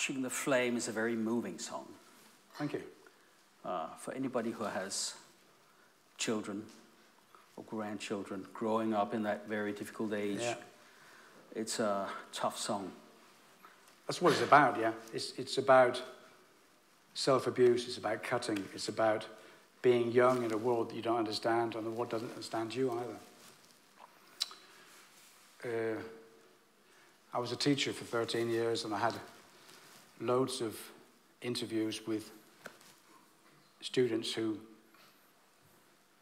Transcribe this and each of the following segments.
Touching the Flame is a very moving song. Thank you. Uh, for anybody who has children or grandchildren growing up in that very difficult age, Yeah. it's a tough song. That's what it's about, yeah. It's, it's about self abuse, it's about cutting, it's about being young in a world that you don't understand and the world doesn't understand you either. Uh, I was a teacher for 13 years and I had loads of interviews with students who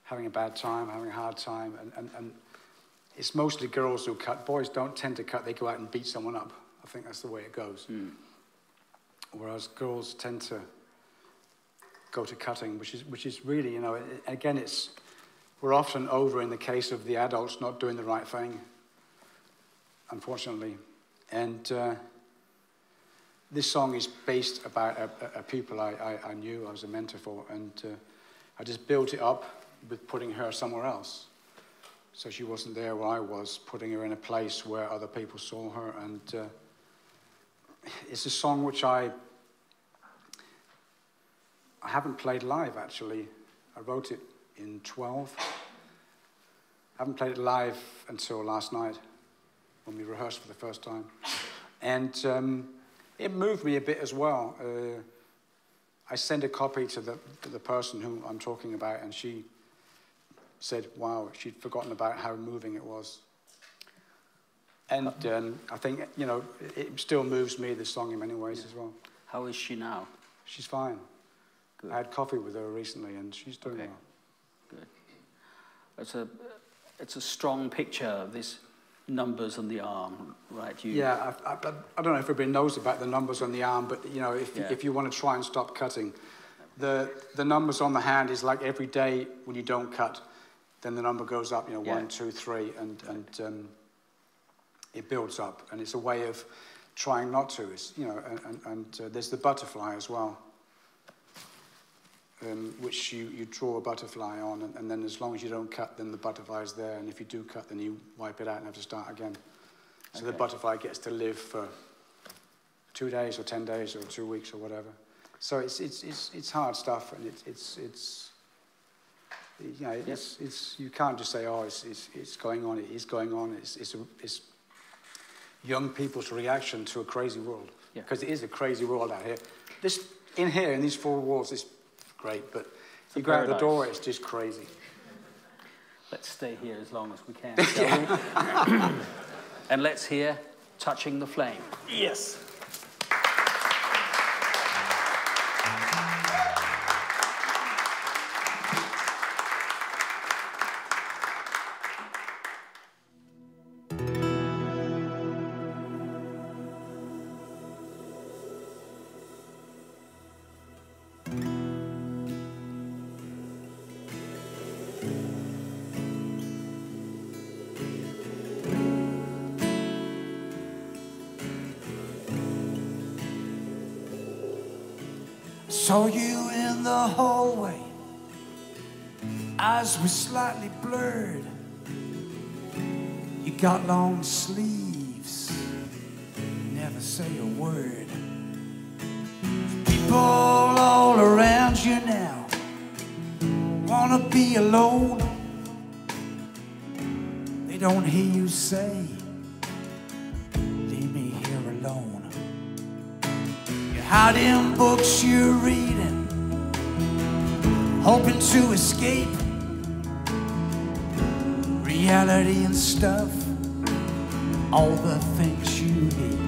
having a bad time, having a hard time, and, and, and it's mostly girls who cut. Boys don't tend to cut, they go out and beat someone up. I think that's the way it goes. Whereas girls tend to go to cutting, which is, which is really, you know, it, again, it's, we're often over in the case of the adults not doing the right thing, unfortunately. And uh, this song is based about a, a, pupil I, I, I knew, I was a mentor for, and uh, I just built it up with putting her somewhere else. So she wasn't there where I was, putting her in a place where other people saw her. And uh, it's a song which I, I haven't played live actually. I wrote it in 12. I haven't played it live until last night when we rehearsed for the first time. And um, it moved me a bit as well. Uh, I sent a copy to the, to the person who I'm talking about, and she said, wow, she'd forgotten about how moving it was. And um, I think, you know, it, still moves me, this song, in many ways as well. How is she now? She's fine. Good. I had coffee with her recently, and she's doing Okay. well. Good. It's a, it's a strong picture, of this numbers on the arm, right? You, Yeah, I, I, I don't know if everybody knows about the numbers on the arm, but you know, if, Yeah. if you want to try and stop cutting, the, the numbers on the hand is like every day when you don't cut, then the number goes up, you know, Yeah. one, two, three, and, and um, it builds up. And it's a way of trying not to. It's, you know, and, and, and uh, there's the butterfly as well, um, which you, you draw a butterfly on, and, and then as long as you don't cut, then the butterfly is there. And if you do cut, then you wipe it out and have to start again. So the butterfly gets to live for two days or 10 days or two weeks or whatever. So it's, it's, it's, it's hard stuff and it's, it's, it's you know, it's, it's, you can't just say, oh, it's, it's, it's going on, it is going on. It's, it's, a, it's young people's reaction to a crazy world. Yeah. Because it is a crazy world out here. This, in here, in these four walls, is great, but you go out the door, it's just crazy. Let's stay here as long as we can, shall we? and let's hear Touching the Flame. Yes. Saw you in the hallway. Eyes were slightly blurred. You got long sleeves. Never say a word. People all around you now wanna be alone. They don't hear you say, You're hiding books you're reading, hoping to escape reality and stuff, all the things you hate.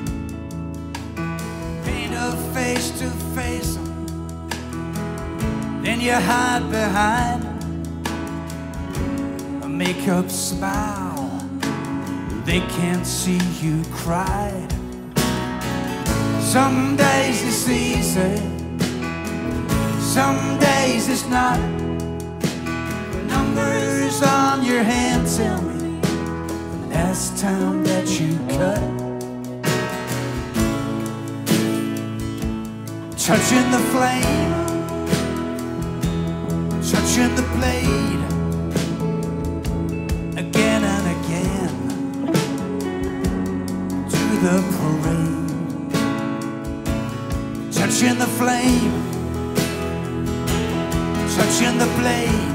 Paint a face to face 'em, then you hide behind a makeup smile. They can't see you cry. Some days it's easy, some days it's not. Numbers on your hand tell me the last time that you cut. Touching the flame, touching the blade flame, touching the blade.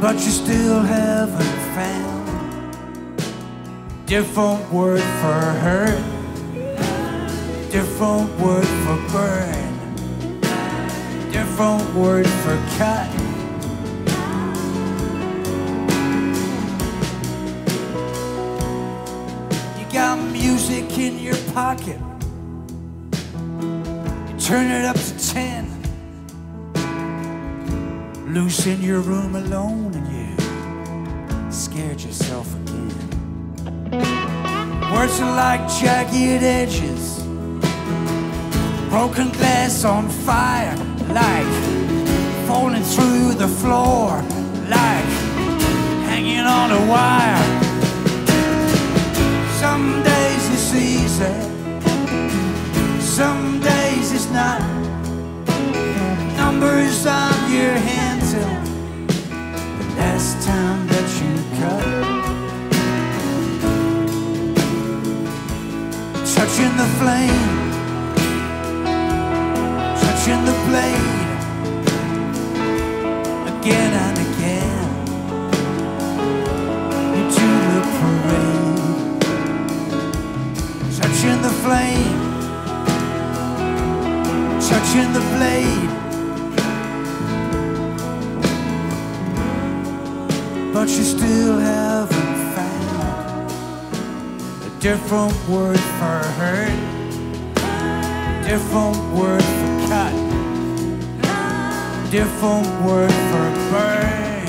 But you still haven't found different word for hurt, different word for burn, different word for cut. Music in your pocket. Turn it up to ten. Loose in your room alone and you scared yourself again. Words are like jagged edges, broken glass on fire, like falling through the floor, like hanging on a wire. Easy, some days it's not. Numbers on your hand till the last time that you cut. Touching the flame, touching the blade touching the blade. But you still haven't found a different word for hurt, different word for cut, different word for burn,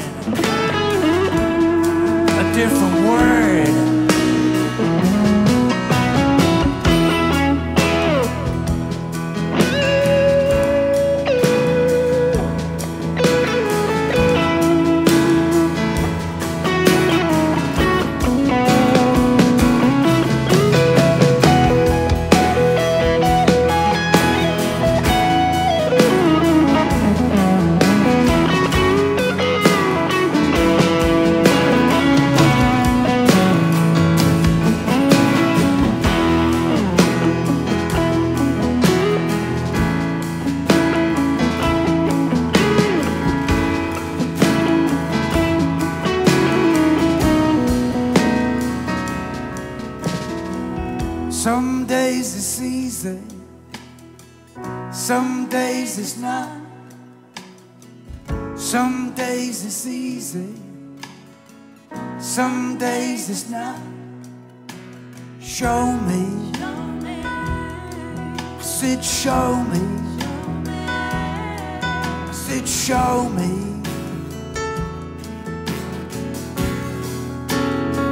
a different word. Some days it's easy, some days it's not. Show me, sit, show me, sit, show me.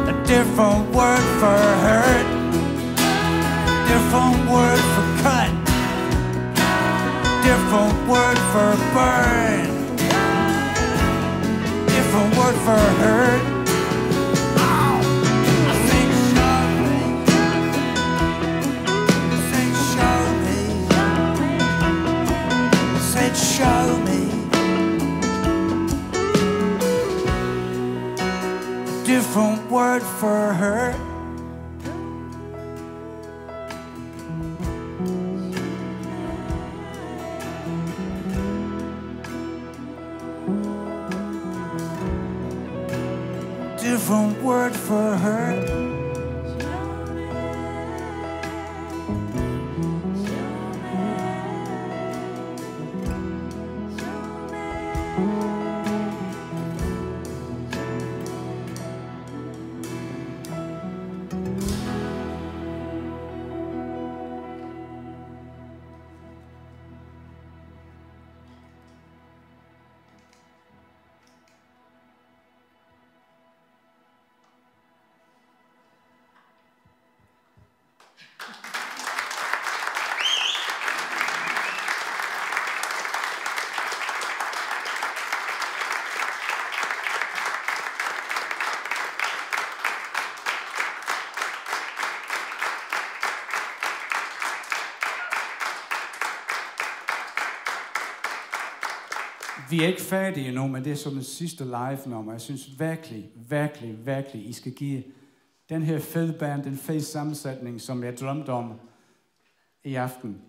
A different word for hurt. Different word for cut, different word for burn, different word for hurt. I said show me. Different word for hurt. Different word for her. Vi er ikke færdige endnu, men det er som en sidste live nummer. Jeg synes virkelig, virkelig, virkelig, I skal give den her fede band, den fede sammensætning, som jeg drømte om i aften.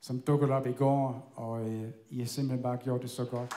som dukkede op i går, og øh, I har simpelthen bare gjort det så godt.